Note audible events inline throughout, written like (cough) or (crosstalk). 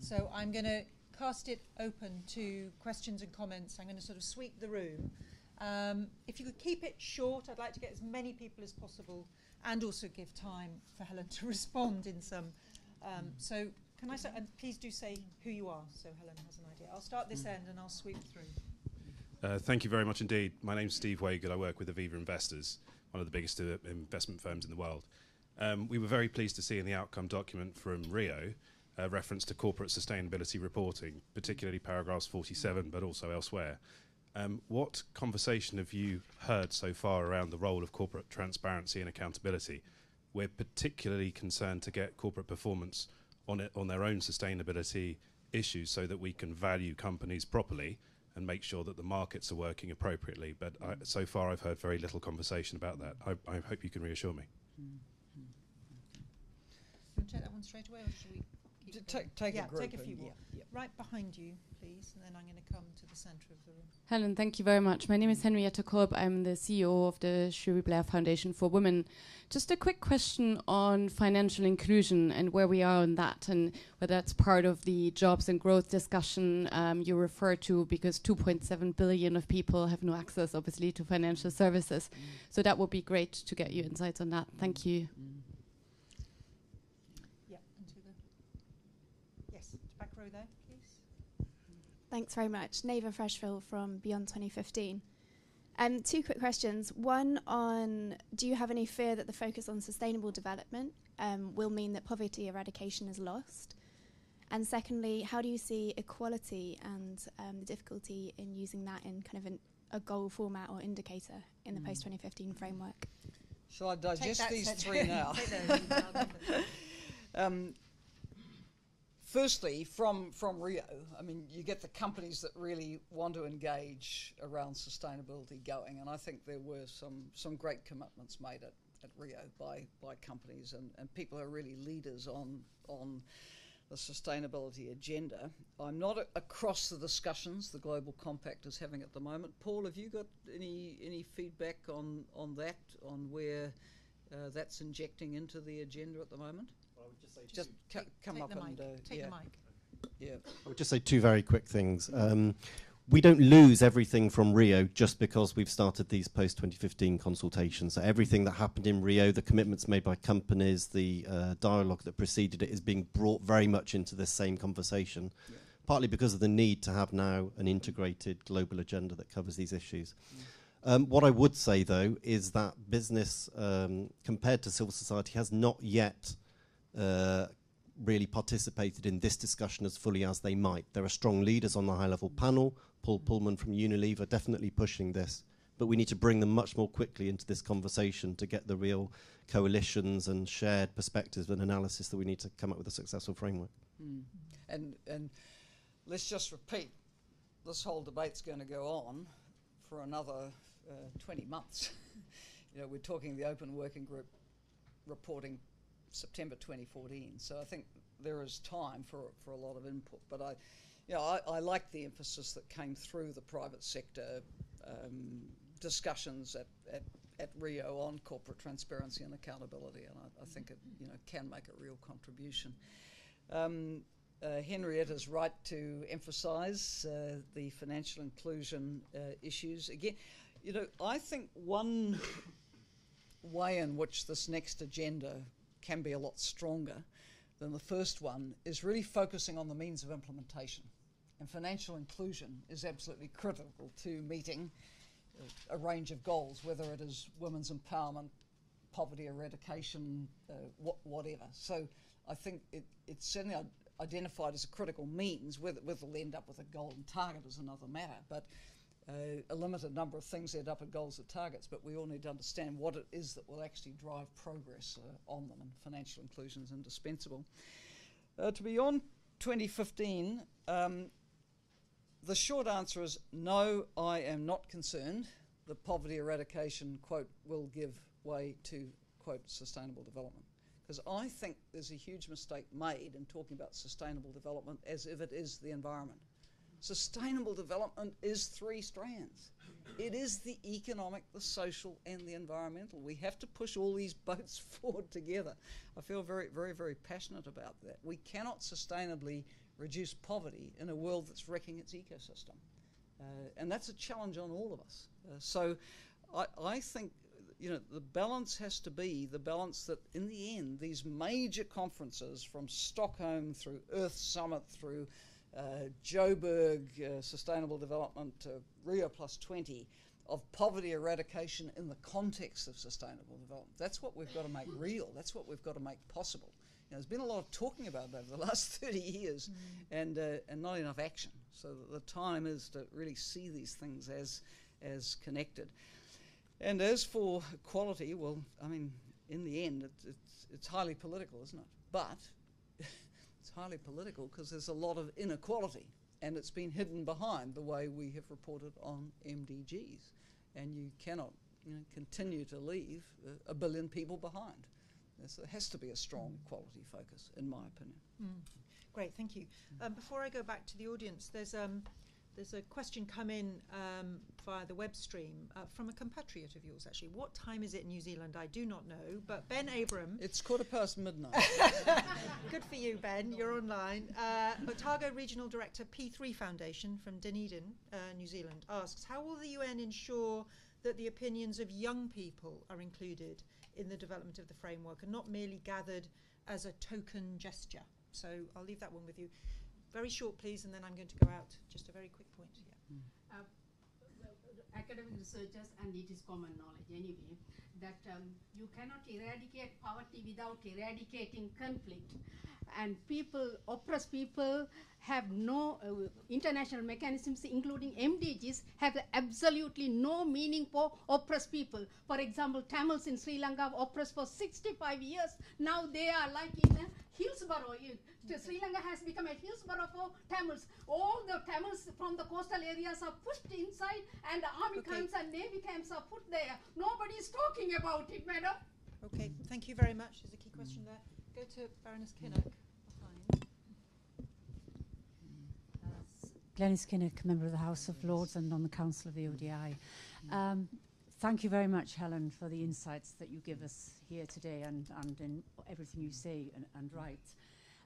So I'm going to cast it open to questions and comments. I'm going to sort of sweep the room. Um, if you could keep it short, I'd like to get as many people as possible and also give time for Helen to (laughs) respond in some. Um, so can I say, and please do say who you are so Helen has an idea. I'll start this end and I'll sweep through. Uh, thank you very much indeed. My name's Steve Waygood. I work with Aviva Investors, one of the biggest uh, investment firms in the world. Um, we were very pleased to see in the outcome document from Rio reference to corporate sustainability reporting, particularly paragraphs 47, but also elsewhere. Um, what conversation have you heard so far around the role of corporate transparency and accountability? We're particularly concerned to get corporate performance on, it, on their own sustainability issues so that we can value companies properly and make sure that the markets are working appropriately. But I, so far, I've heard very little conversation about that. I, I hope you can reassure me. Mm -hmm. You want to take that one straight away, or should we? Take, take yeah, a group take a few more. Yeah, yeah. Right behind you, please, and then I'm going to come to the centre of the room. Helen, thank you very much. My name is Henrietta Korb. I'm the CEO of the Cherie Blair Foundation for Women. Just a quick question on financial inclusion and where we are on that, and whether that's part of the jobs and growth discussion um, you refer to, because 2.7 billion of people have no access, obviously, to financial services. Mm. So that would be great to get your insights on that. Thank you. Mm. back row there, please. Thanks very much. Neva Frecheville from Beyond 2015. Um, two quick questions. One on do you have any fear that the focus on sustainable development um, will mean that poverty eradication is lost? And secondly, how do you see equality and um, the difficulty in using that in kind of an, a goal format or indicator in the mm. post 2015 framework? Shall I digest these three now? (laughs) (laughs) (laughs) um, firstly, from, from Rio, I mean, you get the companies that really want to engage around sustainability going, and I think there were some, some great commitments made at, at Rio by, by companies and, and people are really leaders on, on the sustainability agenda. I'm not a, across the discussions the Global Compact is having at the moment. Paul, have you got any, any feedback on, on that, on where uh, that's injecting into the agenda at the moment? I just say come take up and uh, take yeah. the mic. Yeah. I would just say two very quick things. Um, we don't lose everything from Rio just because we've started these post 2015 consultations. So everything that happened in Rio, the commitments made by companies, the uh, dialogue that preceded it is being brought very much into this same conversation. Yeah. Partly because of the need to have now an integrated global agenda that covers these issues. Mm. Um, what I would say, though, is that business, um, compared to civil society, has not yet uh, really participated in this discussion as fully as they might. There are strong leaders on the high level panel. Paul Polman from Unilever definitely pushing this. But we need to bring them much more quickly into this conversation to get the real coalitions and shared perspectives and analysis that we need to come up with a successful framework. Mm. And, and let's just repeat this whole debate's going to go on for another uh, 20 months. (laughs) you know, we're talking the Open Working Group reporting September 2014. So I think there is time for, for a lot of input. But I, you know, I, I like the emphasis that came through the private sector um, discussions at, at, at Rio on corporate transparency and accountability, and I, I think it you know can make a real contribution. Um, uh, Henrietta's right to emphasise uh, the financial inclusion uh, issues. Again, you know, I think one way in which this next agenda can be a lot stronger than the first one is really focusing on the means of implementation. And financial inclusion is absolutely critical to meeting a range of goals, whether it is women's empowerment, poverty eradication, uh, wh- whatever. So I think it, it's certainly identified as a critical means. Whether, whether end up with a golden target is another matter. But uh, a limited number of things end up at goals or targets, but we all need to understand what it is that will actually drive progress uh, on them, and financial inclusion is indispensable. Uh, to beyond 2015, um, the short answer is no, I am not concerned that poverty eradication, quote, will give way to, quote, sustainable development. Because I think there's a huge mistake made in talking about sustainable development as if it is the environment. Sustainable development is three strands. It is the economic, the social, and the environmental. We have to push all these (laughs) boats forward together. I feel very, very, very passionate about that. We cannot sustainably reduce poverty in a world that's wrecking its ecosystem. Uh, and that's a challenge on all of us. Uh, so I, I think you know, the balance has to be the balance that in the end, these major conferences from Stockholm through Earth Summit through Joburg, uh, Sustainable Development to Rio Plus 20, of poverty eradication in the context of sustainable development. That's what we've got to make real. That's what we've got to make possible. You know, there's been a lot of talking about that over the (laughs) last 30 years mm. and, uh, and not enough action. So the time is to really see these things as, as connected. And as for quality, well, I mean, in the end, it's, it's, it's highly political, isn't it? But highly political because there's a lot of inequality, and it's been hidden behind the way we have reported on MDGs. And you cannot you know, continue to leave uh, a billion people behind. there has to be a strong quality focus, in my opinion. Mm. Great, thank you. Um, before I go back to the audience, there's um, there's a question come in um, via the web stream uh, from a compatriot of yours, actually. What time is it in New Zealand? I do not know, but Ben Abram. It's quarter past midnight. (laughs) Good for you, Ben. You're online. Uh, Otago Regional Director, P3 Foundation from Dunedin, uh, New Zealand, asks How will the UN ensure that the opinions of young people are included in the development of the framework and not merely gathered as a token gesture? So I'll leave that one with you. Very short, please, and then I'm going to go out. Just a very quick point. Yeah. Mm. Uh, academic researchers, and it is common knowledge anyway, that um, you cannot eradicate poverty without eradicating conflict. And people, oppressed people, have no uh, international mechanisms, including MDGs, have absolutely no meaning for oppressed people. For example, Tamils in Sri Lanka oppressed for 65 years. Now they are like in Hillsborough. Sri Lanka has become a Hillsborough for Tamils. All the Tamils from the coastal areas are pushed inside, and the army okay. camps and navy camps are put there. Nobody is talking about it, madam. Okay, thank you very much. There's a key question there. Go to Baroness Kinnock. Glenys Kinnock, member of the House of Lords and on the Council of the ODI. Um, thank you very much, Helen, for the insights that you give us here today and, and in everything you say and, and write.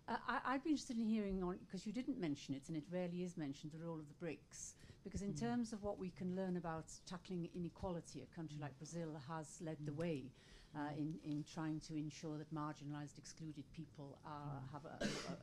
Uh, I, would be interested in hearing on, because you didn't mention it, and it rarely is mentioned, the role of the BRICS. Because in mm. terms of what we can learn about tackling inequality, a country like Brazil has led the way uh, in, in trying to ensure that marginalized, excluded people are, have a, a,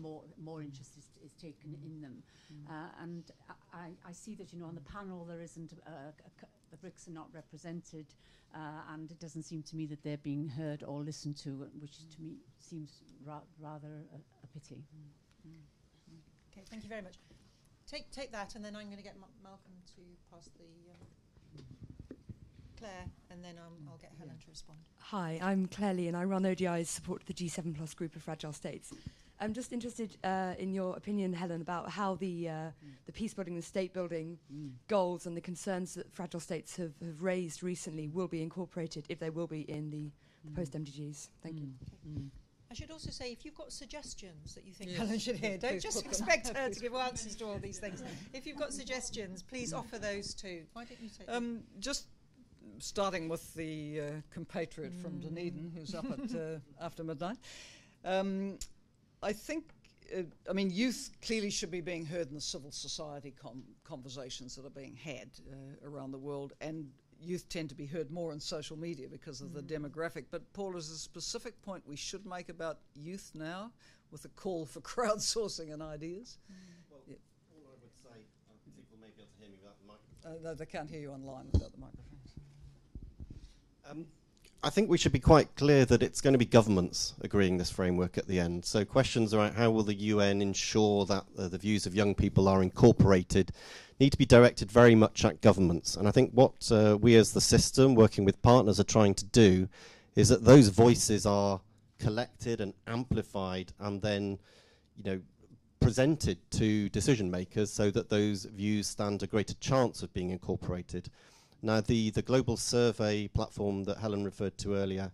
more more interest is, is taken mm. in them. Mm. Uh, and I, I see that you know on the panel there isn't a, a, the BRICS are not represented, uh, and it doesn't seem to me that they're being heard or listened to, which to me seems ra rather a, a pity. Mm, mm. Mm. Okay, thank you very much. Take, take that, and then I'm going to get Ma Malcolm to pass the... Um, Claire, and then um, I'll get Helen yeah. to respond. Hi, I'm Claire Lee, and I run ODI's support the G7 Plus group of fragile states. I'm just interested uh, in your opinion, Helen, about how the uh, mm. the peace building and state building mm. goals and the concerns that fragile states have, have raised recently will be incorporated, if they will be, in the mm. proposed MDGs. Thank you. Mm. Mm. I should also say, if you've got suggestions that you think yes. Helen should hear, (laughs) don't just expect her to give answers to all these things. If you've got suggestions, please mm. offer those too. Why don't you take um, Just starting with the uh, compatriot from Dunedin, who's up at (laughs) uh, after midnight. Um, I think, uh, I mean, youth clearly should be being heard in the civil society com conversations that are being had uh, around the world, and youth tend to be heard more in social media because of mm. the demographic. But, Paul, is a specific point we should make about youth now with a call for (laughs) crowdsourcing and ideas? Mm. Well, yeah. all I would say, uh, people may be able to hear me without the microphone. Uh, no, they can't hear you online without the microphone. Um, I think we should be quite clear that it's going to be governments agreeing this framework at the end. So questions about how will the UN ensure that uh, the views of young people are incorporated need to be directed very much at governments. And I think what uh, we as the system, working with partners, are trying to do is that those voices are collected and amplified and then, you know, presented to decision makers so that those views stand a greater chance of being incorporated. Now, the, the global survey platform that Helen referred to earlier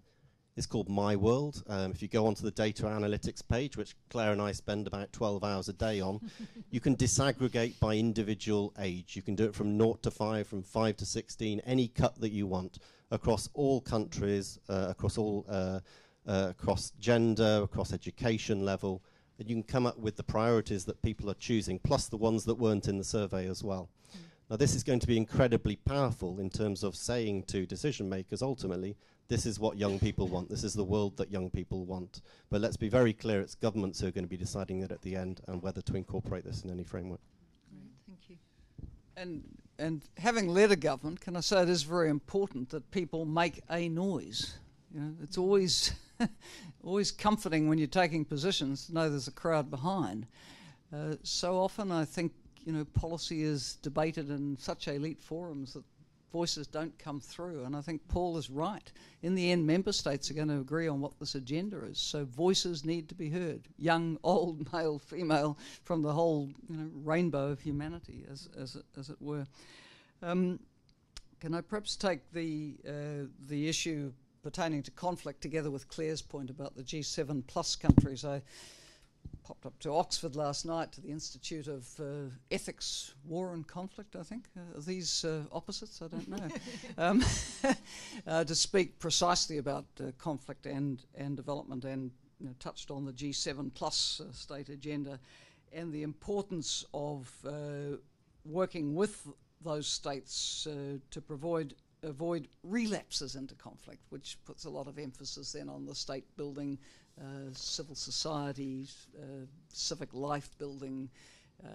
is called My World. Um, if you go onto the data analytics page, which Claire and I spend about 12 hours a day on, (laughs) you can disaggregate by individual age. You can do it from 0 to 5, from 5 to 16, any cut that you want, across all countries, uh, across all, uh, uh, across gender, across education level, and you can come up with the priorities that people are choosing, plus the ones that weren't in the survey as well. Now, this is going to be incredibly powerful in terms of saying to decision makers ultimately, this is what young people want, this is the world that young people want. But let's be very clear it's governments who are going to be deciding it at the end and whether to incorporate this in any framework. Great, thank you. And, and having led a government, can I say it is very important that people make a noise? You know, it's always (laughs) always comforting when you're taking positions to know there's a crowd behind. Uh, so often, I think you know policy is debated in such elite forums that voices don't come through. And I think Paul is right. In the end, member states are going to agree on what this agenda is. So voices need to be heard, young, (laughs) old, male, female, from the whole you know rainbow of humanity, as as it, as it were. Um, can I perhaps take the uh, the issue pertaining to conflict together with Claire's point about the G7 plus countries. I popped up to Oxford last night to the Institute of uh, Ethics, War and Conflict, I think. Uh, are these uh, opposites? I don't know. (laughs) um, (laughs) uh, to speak precisely about uh, conflict and, and development and you know, touched on the G7 plus uh, state agenda and the importance of working with those states to provide avoid relapses into conflict, which puts a lot of emphasis then on the state building, uh, civil society, uh, civic life building, uh,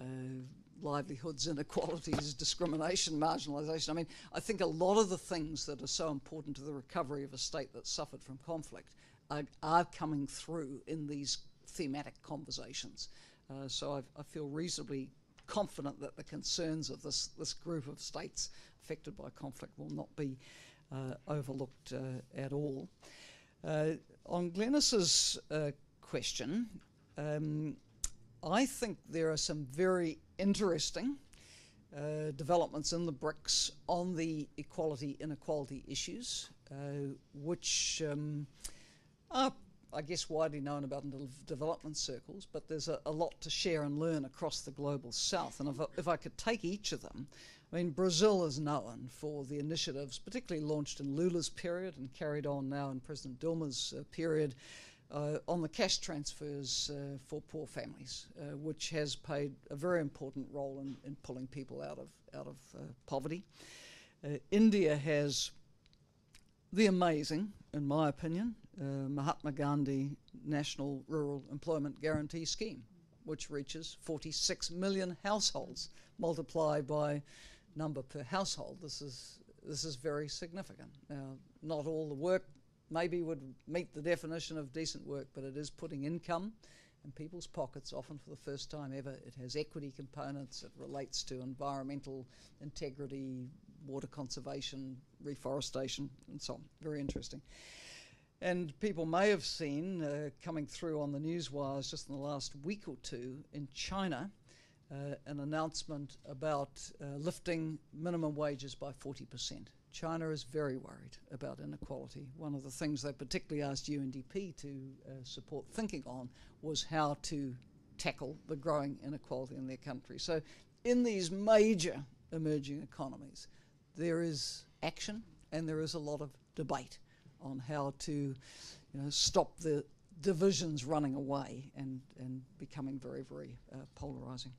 livelihoods, inequalities, (laughs) discrimination, marginalisation. I mean, I think a lot of the things that are so important to the recovery of a state that suffered from conflict are, are coming through in these thematic conversations. Uh, so I've, I feel reasonably confident that the concerns of this, this group of states affected by conflict will not be uh, overlooked uh, at all. Uh, on Glenys's uh, question, um, I think there are some very interesting uh, developments in the BRICS on the equality inequality issues, which um, are I guess, widely known about in development circles, but there's a, a, lot to share and learn across the global south. And if I, if I could take each of them, I mean, Brazil is known for the initiatives, particularly launched in Lula's period and carried on now in President Dilma's uh, period, uh, on the cash transfers uh, for poor families, uh, which has played a very important role in, in pulling people out of, out of uh, poverty. Uh, India has the amazing, in my opinion, uh, Mahatma Gandhi National Rural Employment Guarantee Scheme, which reaches 46 million households. Multiply by number per household, this is this is very significant. Now, not all the work maybe would meet the definition of decent work, but it is putting income in people's pockets, often for the first time ever. It has equity components. It relates to environmental integrity, water conservation, reforestation, and so on. Very interesting. And people may have seen uh, coming through on the news wires just in the last week or two in China uh, an announcement about uh, lifting minimum wages by 40%. China is very worried about inequality. One of the things they particularly asked UNDP to uh, support thinking on was how to tackle the growing inequality in their country. So, in these major emerging economies, there is action and there is a lot of debate on how to you know, stop the divisions running away and, and becoming very, very uh, polarizing.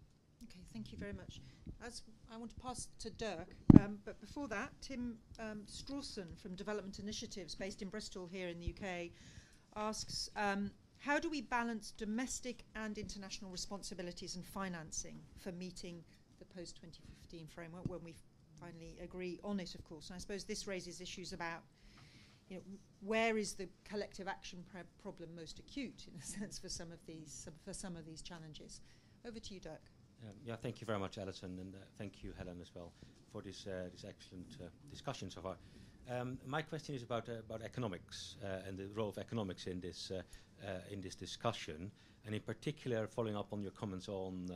Okay, thank you very much. As I want to pass to Dirk, um, but before that, Tim um, Strawson from Development Initiatives, based in Bristol here in the UK, asks um, How do we balance domestic and international responsibilities and financing for meeting the post 2015 framework when we finally agree on it, of course? And I suppose this raises issues about you know, where is the collective action problem most acute, in a (laughs) sense, for some of these some, for some of these challenges? Over to you, Dirk. Um, yeah, thank you very much, Alison, and uh, thank you, Helen, as well, for this uh, this excellent uh, discussion so far. Um, my question is about uh, about economics uh, and the role of economics in this uh, in this discussion, and in particular, following up on your comments on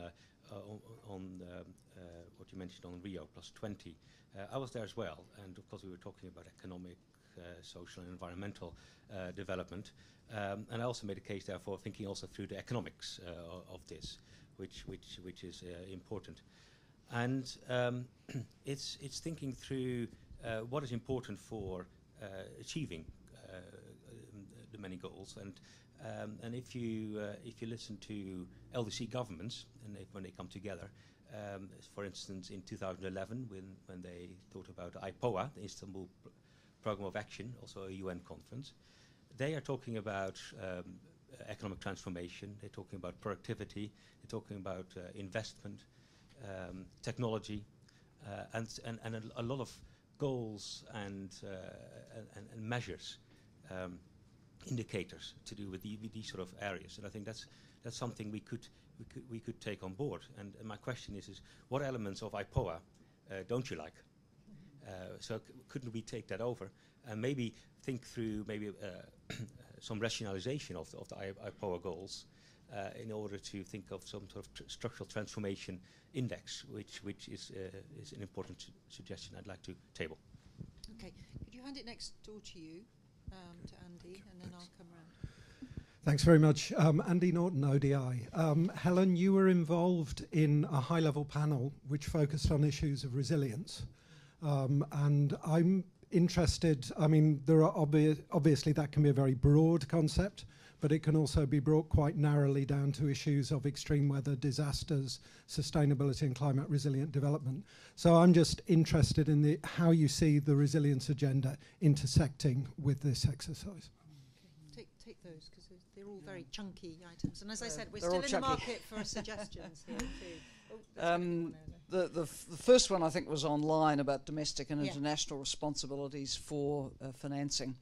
on, on um, what you mentioned on Rio Plus 20. I was there as well, and of course, we were talking about economic social and environmental uh, development. Um, and I also made a case, therefore, thinking also through the economics uh, of this, which, which, which is important. And um, (clears throat) it's, it's thinking through what is important for achieving the many goals. And Um, and if you uh, if you listen to LDC governments and when they come together, um, for instance, in 2011 when when they thought about IPOA, the Istanbul Program of Action, also a UN conference, they are talking about um, economic transformation. They're talking about productivity. They're talking about uh, investment, um, technology, uh, and, and, and a, a, lot of goals and, uh, and, and, measures, um, indicators to do with, the, with, these sort of areas. And I think that's, that's something we could, we could, we could take on board. And, and my question is, is what elements of IPOA uh, don't you like? Uh, so couldn't we take that over and maybe think through maybe uh, (coughs) some rationalization of the, of the IPOA goals uh, in order to think of some sort of tr structural transformation index, which, which is, uh, is an important su suggestion I'd like to table. Okay, could you hand it next door to you, um, to Andy, and then I'll come around. Thanks very much. Um, Andy Norton, ODI. Um, Helen, you were involved in a high level panel which focused on issues of resilience. Um, and I'm interested, I mean, there are obvi obviously that can be a very broad concept, but it can also be brought quite narrowly down to issues of extreme weather, disasters, sustainability and climate resilient development. So I'm just interested in the, how you see the resilience agenda intersecting with this exercise. Take, take those, because they're all very chunky items. And as I said, we're still in chunky. the market for (laughs) suggestions here too. Um, the, the, the, first one I think was online about domestic and yeah. international responsibilities for uh, financing.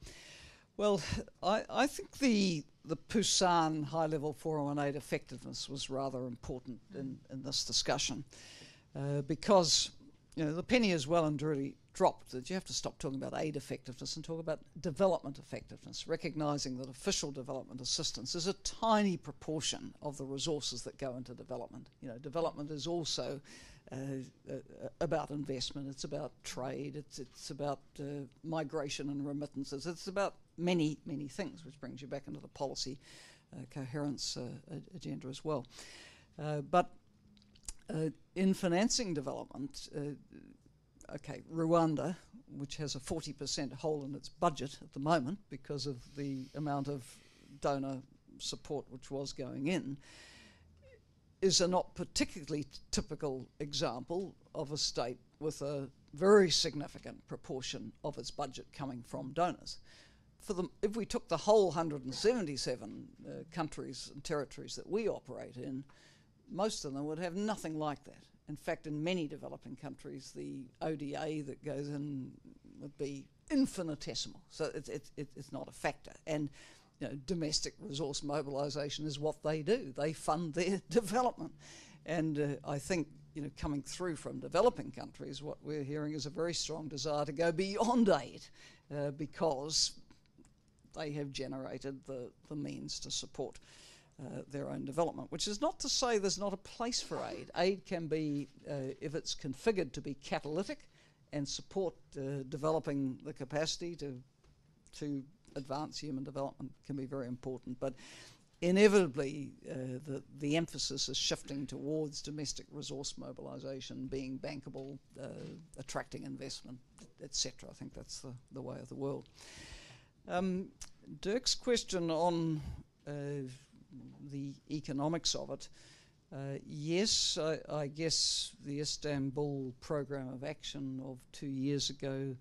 Well, I, I think the the Busan High Level Forum on Aid effectiveness was rather important mm. in, in this discussion uh, because you know the penny is well and truly dropped that you have to stop talking about aid effectiveness and talk about development effectiveness, recognizing that official development assistance is a tiny proportion of the resources that go into development. You know, development is also uh, uh, about investment, it's about trade, it's, it's about uh, migration and remittances, it's about many, many things, which brings you back into the policy uh, coherence uh, agenda as well. Uh, but in financing development, okay, Rwanda, which has a 40% hole in its budget at the moment because of the amount of donor support which was going in, is a not particularly typical example of a state with a very significant proportion of its budget coming from donors. For the, if we took the whole 177 uh, countries and territories that we operate in, most of them would have nothing like that. In fact, in many developing countries, the ODA that goes in would be infinitesimal. So it's, it's, it's not a factor. And you know, domestic resource mobilisation is what they do. They fund their (laughs) development. And uh, I think you know, coming through from developing countries, what we're hearing is a very strong desire to go beyond aid uh, because they have generated the, the means to support uh, their own development, which is not to say there's not a place for aid. Aid can be, uh, if it's configured to be catalytic and support uh, developing the capacity to, to advance human development, can be very important. But inevitably, uh, the, the emphasis is shifting towards domestic resource mobilisation, being bankable, uh, attracting investment, etc. I think that's the, the way of the world. Um, Dirk's question on uh, the economics of it. Uh, yes, I, I, guess the Istanbul program of action of two years ago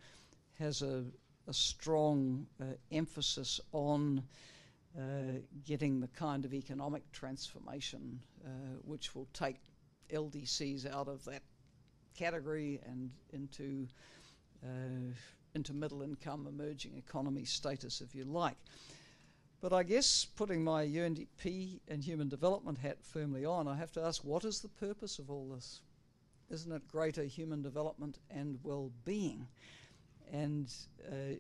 has a, a strong uh, emphasis on uh, getting the kind of economic transformation uh, which will take LDCs out of that category and into uh, into middle income emerging economy status, if you like. But I guess putting my UNDP and human development hat firmly on, I have to ask what is the purpose of all this? Isn't it greater human development and well being? And, uh,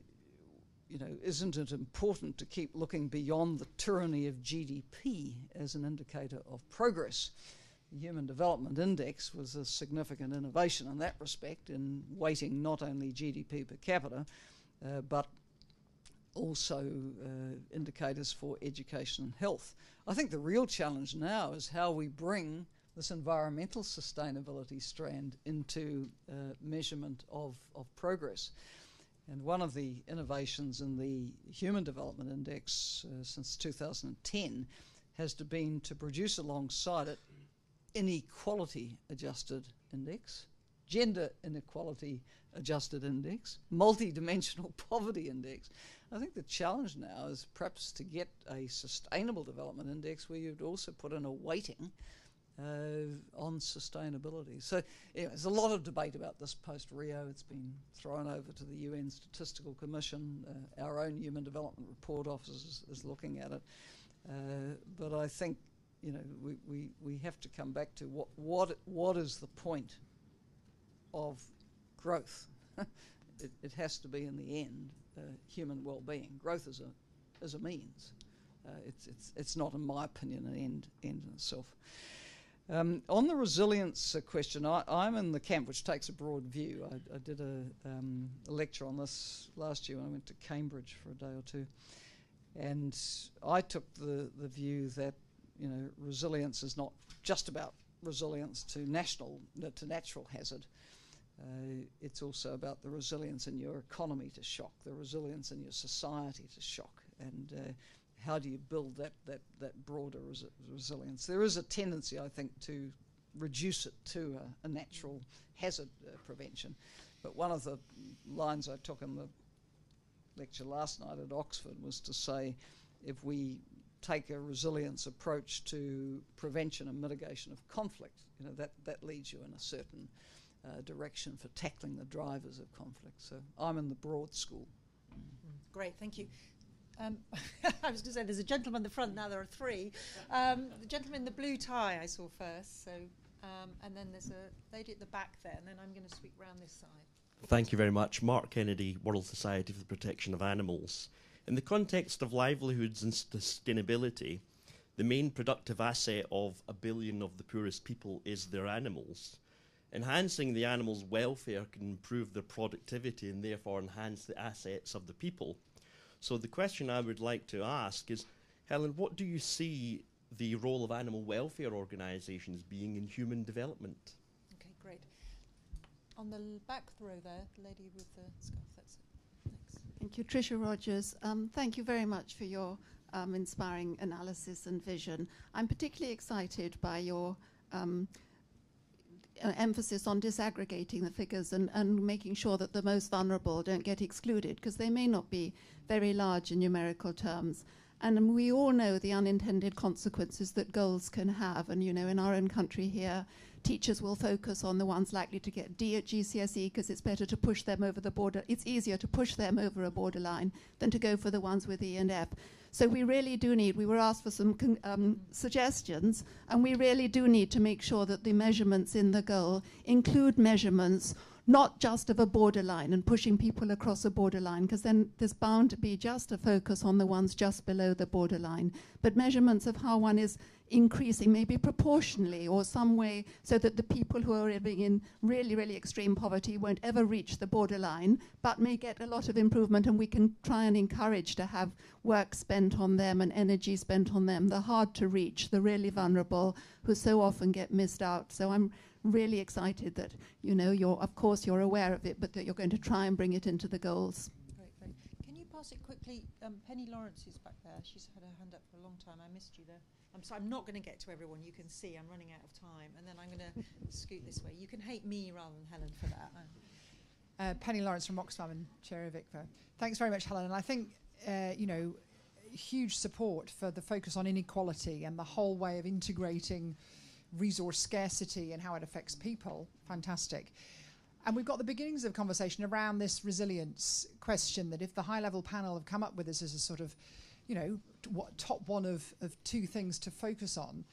you know, isn't it important to keep looking beyond the tyranny of GDP as an indicator of progress? The Human Development Index was a significant innovation in that respect in weighting not only GDP per capita, uh, but also uh, indicators for education and health. I think the real challenge now is how we bring this environmental sustainability strand into uh, measurement of, of progress. And one of the innovations in the Human Development Index uh, since 2010 has to been to produce alongside it inequality adjusted index, gender inequality adjusted index, multi-dimensional (laughs) poverty index. I think the challenge now is perhaps to get a sustainable development index where you'd also put in a weighting uh, on sustainability. So anyway, there's a lot of debate about this post Rio. It's been thrown over to the UN Statistical Commission. Uh, our own Human Development Report Office is, is looking at it. Uh, but I think you know we, we, we have to come back to what what what is the point of growth? (laughs) it, it has to be in the end uh, human well-being. Growth is a is a means. Uh, it's it's it's not, in my opinion, an end end in itself. Um, on the resilience uh, question, I, am in the camp which takes a broad view. I, I did a, um, a, lecture on this last year when I went to Cambridge for a day or two, and I took the, the view that you know resilience is not just about resilience to national to natural hazard. Uh, it's also about the resilience in your economy to shock, the resilience in your society to shock, and uh, how do you build that, that, that broader resi resilience? There is a tendency, I think, to reduce it to a, a natural hazard uh, prevention. But one of the lines I took in the lecture last night at Oxford was to say if we take a resilience approach to prevention and mitigation of conflict, you know, that, that leads you in a certain uh, direction for tackling the drivers of conflict. So I'm in the broad school. Mm. Great, thank you. Um, (laughs) I was going to say there's a gentleman in the front, now there are three. Um, the gentleman in the blue tie I saw first, so, um, and then there's a lady at the back there, and then I'm going to sweep round this side. Thank you very much. Mark Kennedy, World Society for the Protection of Animals. In the context of livelihoods and sustainability, the main productive asset of a billion of the poorest people is their animals. Enhancing the animals' welfare can improve their productivity and therefore enhance the assets of the people. So the question I would like to ask is, Helen, what do you see the role of animal welfare organisations being in human development? Okay, great. On the back row there, the lady with the scarf, that's it. Thanks. Thank you, Tricia Rogers. Um, thank you very much for your um, inspiring analysis and vision. I'm particularly excited by your um, uh, emphasis on disaggregating the figures and, and making sure that the most vulnerable don't get excluded because they may not be very large in numerical terms. And we all know the unintended consequences that goals can have. And, you know, in our own country here, teachers will focus on the ones likely to get D at GCSE because it's better to push them over the border. It's easier to push them over a borderline than to go for the ones with E and F. So we really do need, we were asked for some um, suggestions, and we really do need to make sure that the measurements in the goal include measurements not just of a borderline and pushing people across a borderline, because then there's bound to be just a focus on the ones just below the borderline, but measurements of how one is increasing, maybe proportionally or some way, so that the people who are living in really, really extreme poverty won't ever reach the borderline, but may get a lot of improvement, and we can try and encourage to have work spent on them and energy spent on them, the hard to reach, the really vulnerable, who so often get missed out. So I'm really excited that you know you're of course you're aware of it, but that you're going to try and bring it into the goals. Great, great. Can you pass it quickly? Um, Penny Lawrence is back there. She's had her hand up for a long time. I missed you there. I'm sorry, I'm not going to get to everyone. You can see I'm running out of time, and then I'm going (laughs) to scoot this way. You can hate me rather than Helen for that. Uh, Penny Lawrence from Oxfam and Chair of ICFA. Thanks very much, Helen. And I think, uh, you know, huge support for the focus on inequality and the whole way of integrating resource scarcity and how it affects people. Fantastic. And we've got the beginnings of conversation around this resilience question that if the high level panel have come up with this as a sort of, you know, what top one of, of two things to focus on.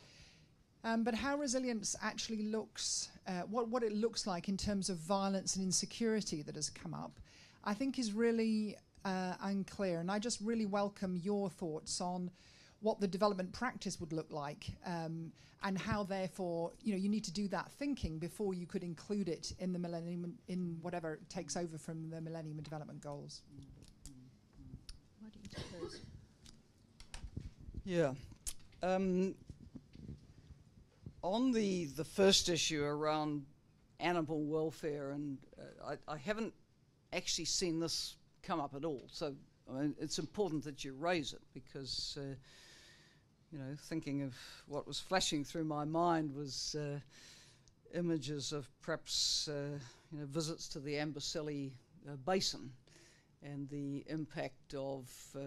Um, but how resilience actually looks, uh, what, what it looks like in terms of violence and insecurity that has come up, I think is really uh, unclear. And I just really welcome your thoughts on what the development practice would look like um, and how therefore you know you need to do that thinking before you could include it in the millennium in whatever takes over from the millennium development goals yeah um, on the the first issue around animal welfare and uh, I, I haven't actually seen this come up at all. So I mean, it's important that you raise it because, uh, you know, thinking of what was flashing through my mind was uh, images of perhaps, uh, you know, visits to the Amboseli uh, Basin and the impact of uh,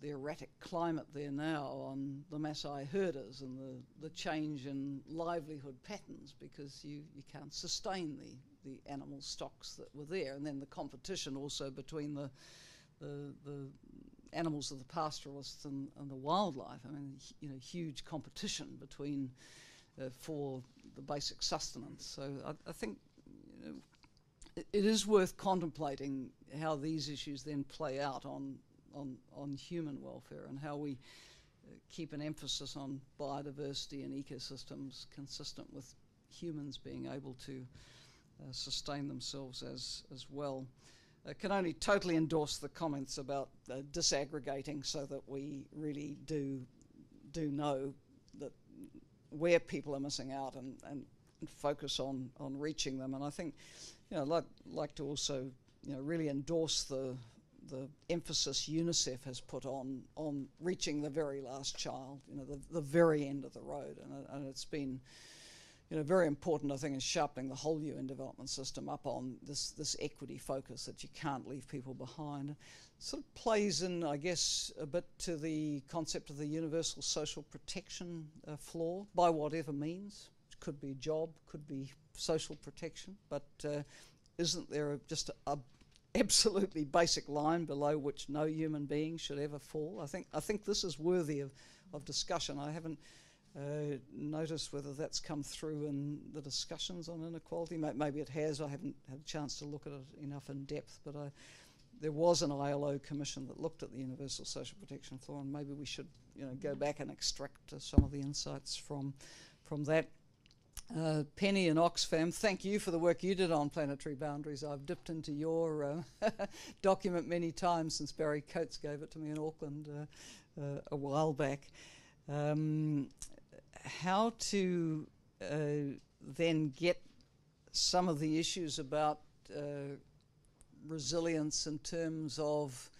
the erratic climate there now on the Maasai herders and the, the change in livelihood patterns because you, you can't sustain the, the animal stocks that were there. And then the competition also between the, the, the animals of the pastoralists and, and the wildlife. I mean, you know, huge competition between uh, for the basic sustenance. So I, I think you know, it, it is worth contemplating how these issues then play out on on on human welfare and how we uh, keep an emphasis on biodiversity and ecosystems consistent with humans being able to uh, sustain themselves as as well. I can only totally endorse the comments about uh, disaggregating so that we really do do know that where people are missing out and, and, focus on, on reaching them. And I think, you know, I'd like, like to also, you know, really endorse the the emphasis UNICEF has put on on reaching the very last child, you know, the, the very end of the road. And, and it's been you know, very important, I think, in sharpening the whole UN development system up on this, this equity focus that you can't leave people behind. Sort of plays in, I guess, a bit to the concept of the universal social protection uh, floor, by whatever means. It could be a job, could be social protection, but uh, isn't there a, just a, a absolutely basic line below which no human being should ever fall? I think I think this is worthy of, of discussion. I haven't uh, notice whether that's come through in the discussions on inequality. Maybe it has. I haven't had a chance to look at it enough in depth, but I, there was an ILO commission that looked at the universal social protection floor, and maybe we should, you know, go back and extract uh, some of the insights from from that. Uh, Penny and Oxfam, thank you for the work you did on planetary boundaries. I've dipped into your uh, (laughs) document many times since Barry Coates gave it to me in Auckland uh, uh, a while back. Um, how to uh, then get some of the issues about uh, resilience in terms of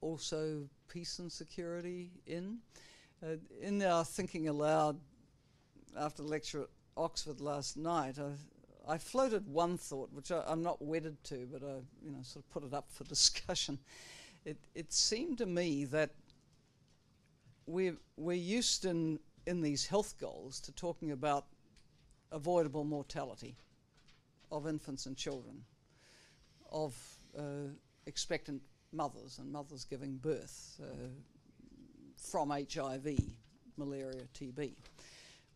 also peace and security in. Uh, in our thinking aloud after the lecture at Oxford last night, I, I floated one thought, which I, am not wedded to, but I you know, sort of put it up for (laughs) discussion. It, it seemed to me that we're, we're used in in these health goals to talking about avoidable mortality of infants and children, of uh, expectant mothers and mothers giving birth uh, from HIV, malaria, TB.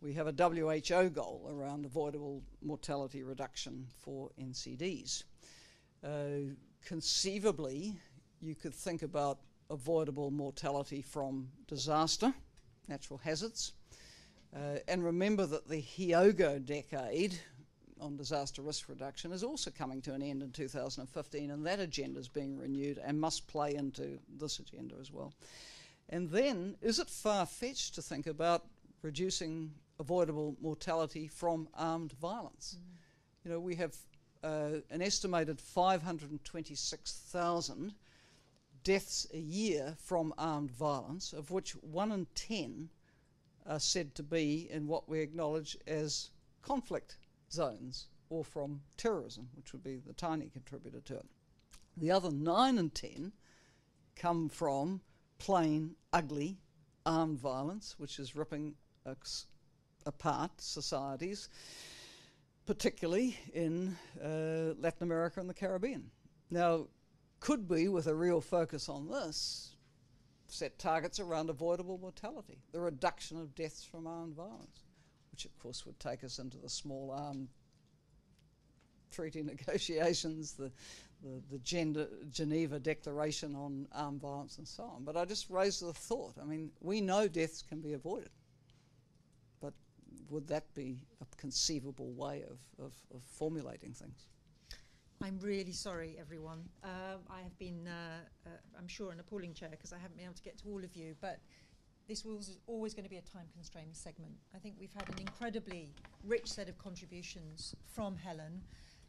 We have a WHO goal around avoidable mortality reduction for NCDs. Uh, conceivably, you could think about avoidable mortality from disaster, natural hazards, uh, and remember that the Hyogo decade on disaster risk reduction is also coming to an end in 2015, and that agenda is being renewed and must play into this agenda as well. And then, is it far fetched to think about reducing avoidable mortality from armed violence? Mm. You know, we have uh, an estimated 526,000 deaths a year from armed violence, of which one in 10 are said to be in what we acknowledge as conflict zones or from terrorism, which would be the tiny contributor to it. The other nine and ten come from plain, ugly, armed violence, which is ripping apart societies, particularly in uh, Latin America and the Caribbean. Now, could we, with a real focus on this, set targets around avoidable mortality, the reduction of deaths from armed violence, which of course would take us into the small armed treaty (laughs) negotiations, the, the, the gender, Geneva Declaration on Armed Violence, and so on. But I just raised the thought I mean, we know deaths can be avoided, but would that be a conceivable way of, of, of formulating things? I'm really sorry, everyone. Uh, I have been, uh, uh, I'm sure, an appalling chair because I haven't been able to get to all of you, but this was always going to be a time constrained segment. I think we've had an incredibly rich set of contributions from Helen.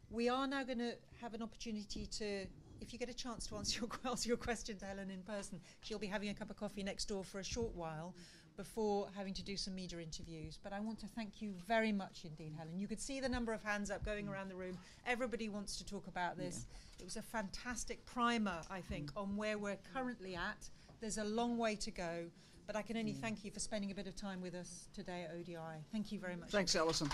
We are now going to have an opportunity to if you get a chance to answer your, (laughs) ask your question to Helen in person, she'll be having a cup of coffee next door for a short while before having to do some media interviews. But I want to thank you very much indeed, Helen. You could see the number of hands up going mm. around the room. Everybody wants to talk about this. It was a fantastic primer, I think, mm. on where we're currently at. There's a long way to go, but I can only mm. thank you for spending a bit of time with us today at ODI. Thank you very much. Thanks, Alison.